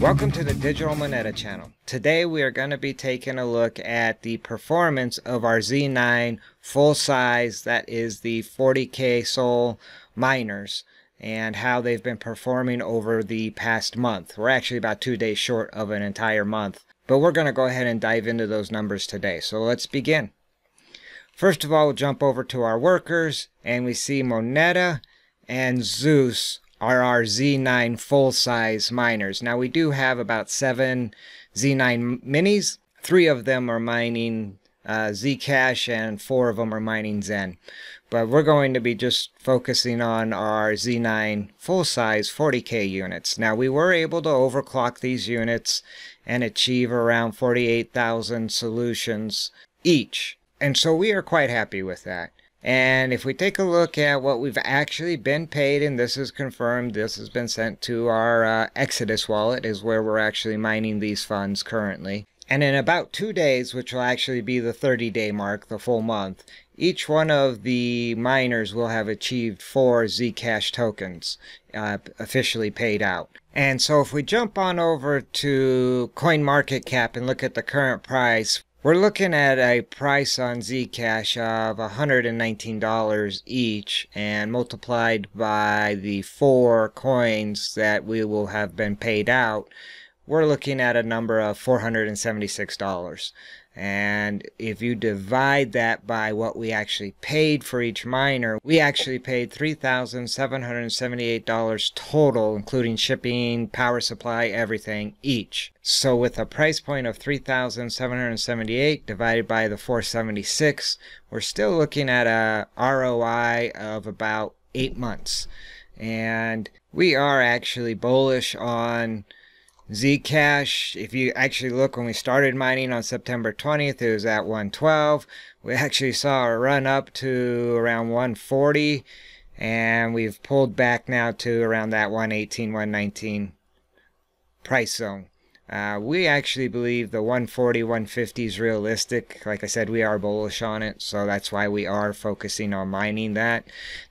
Welcome to the Digital Moneta channel. Today we are going to be taking a look at the performance of our Z9 full size, that is the 40K Sol miners, and how they've been performing over the past month. We're actually about two days short of an entire month, but we're going to go ahead and dive into those numbers today. So let's begin. First of all, we'll jump over to our workers, and we see Moneta and Zeus are our Z9 full-size miners. Now we do have about seven Z9 minis. Three of them are mining uh, Zcash and four of them are mining Zen. But we're going to be just focusing on our Z9 full-size 40K units. Now we were able to overclock these units and achieve around 48,000 solutions each. And so we are quite happy with that. And if we take a look at what we've actually been paid, and this is confirmed, this has been sent to our uh, Exodus wallet, is where we're actually mining these funds currently. And in about two days, which will actually be the 30 day mark, the full month, each one of the miners will have achieved four Zcash tokens uh, officially paid out. And so if we jump on over to CoinMarketCap and look at the current price, we're looking at a price on Zcash of $119 each and multiplied by the four coins that we will have been paid out, we're looking at a number of $476. And if you divide that by what we actually paid for each miner, we actually paid $3,778 total, including shipping, power supply, everything each. So with a price point of 3,778 divided by the 476, we're still looking at a ROI of about eight months. And we are actually bullish on Zcash, if you actually look when we started mining on September 20th, it was at 112. We actually saw a run up to around 140 and we've pulled back now to around that 118, 119 price zone. Uh, we actually believe the 140, 150 is realistic. Like I said, we are bullish on it, so that's why we are focusing on mining that.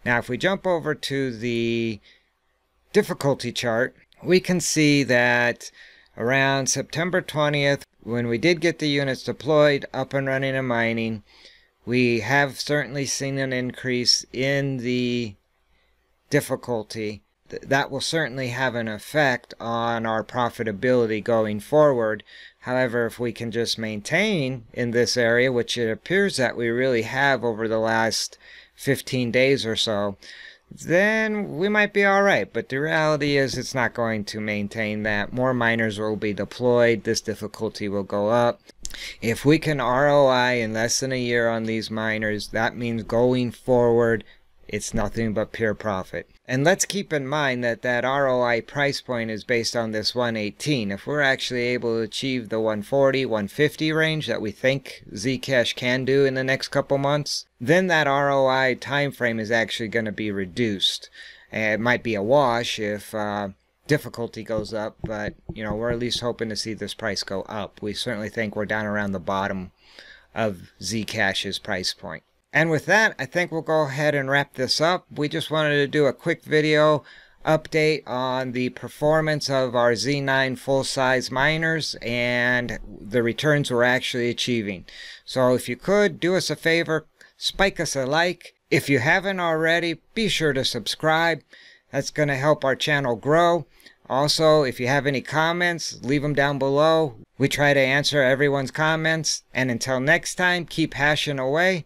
Now, if we jump over to the difficulty chart, we can see that around September 20th, when we did get the units deployed, up and running and mining, we have certainly seen an increase in the difficulty. That will certainly have an effect on our profitability going forward. However, if we can just maintain in this area, which it appears that we really have over the last 15 days or so, then we might be alright. But the reality is it's not going to maintain that. More miners will be deployed. This difficulty will go up. If we can ROI in less than a year on these miners, that means going forward, it's nothing but pure profit. And let's keep in mind that that ROI price point is based on this 118. If we're actually able to achieve the 140, 150 range that we think Zcash can do in the next couple months, then that ROI time frame is actually going to be reduced. It might be a wash if uh, difficulty goes up, but you know we're at least hoping to see this price go up. We certainly think we're down around the bottom of Zcash's price point. And with that, I think we'll go ahead and wrap this up. We just wanted to do a quick video update on the performance of our Z9 full-size miners and the returns we're actually achieving. So if you could, do us a favor, spike us a like. If you haven't already, be sure to subscribe. That's going to help our channel grow. Also, if you have any comments, leave them down below. We try to answer everyone's comments. And until next time, keep hashing away